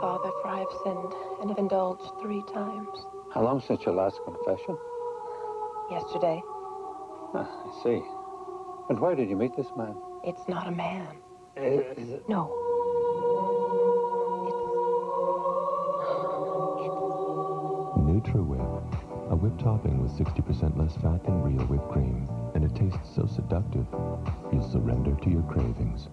Father, for I have sinned and have indulged three times. How long since your last confession? Yesterday. Ah, I see. And where did you meet this man? It's not a man. Is, is it... No. It's... It's... Whip. A whipped topping with 60% less fat than real whipped cream. And it tastes so seductive, you'll surrender to your cravings.